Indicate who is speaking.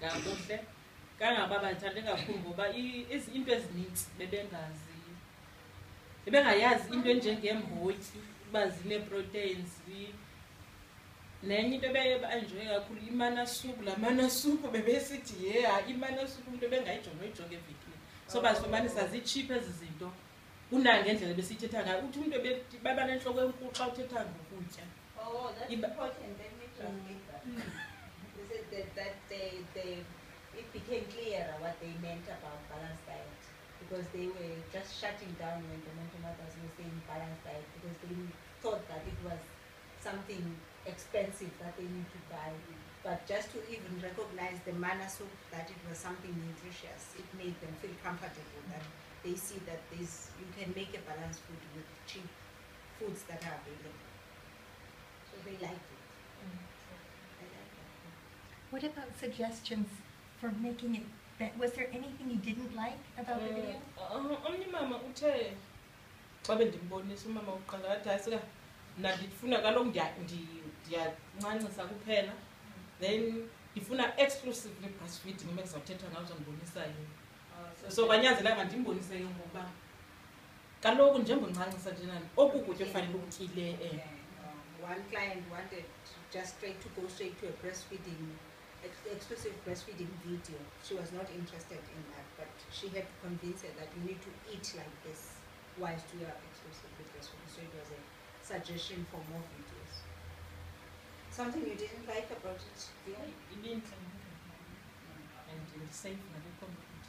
Speaker 1: kakuhle. Kangaba bandithande kakhulu ngoba i- ezi- into ezinintsi bebengazi bebengayazi into enjengeembotyi uba zinee-proteins nenye into ebebanjoye kakhulu imanasuku. Laa manasuku bebesithi ye ha imanasuku umntu ebengayijonga uyijonga evikini so bazifumanisa ziitshiphu ezi zinto kunangendlela besiyithetha ngayo. Uthi umntu ebe- baba nentloko enkulu xa uthetha ngokutya.
Speaker 2: Oh, that's
Speaker 1: Iba-
Speaker 2: important. Let they, they, it became clearer what they meant about balanced diet because they were just shutting down when the mentor mothers were saying balanced diet because they thought that it was something expensive that they need to buy. But just to even recognize the manner soup that it was something nutritious, it made them feel comfortable that they see that this you can make a balanced food with cheap foods that are available. So they liked it. I like that.
Speaker 3: What about suggestions for making it, be- was there anything you didn't like about the video?
Speaker 1: Uh, omnye umama uthe xa bendimbonisa umama uqala athi hayi sika mna ndifuna kaloku ndiya- ndi- ndiyancancisa kuphela then ndifuna exclusively breastfeeding uba ndizawuthetha ngayo uzondibonisa yini so kwanyanzeleka mandimbonise ke ngoba kaloku njengondincancisa njena oku kutya ofanele ukutyile um
Speaker 2: one client wanted to just straight to go straight to a breastfeeding, ex- exclusive breastfeeding video. She was not interested in that, but she had to convince her that you need to eat like this whilst you are exclusively breastfeeding. So it was a suggestion for more videos. Something you didn't like about it, dear?
Speaker 1: ibintle and ndisafe ngakekho mntu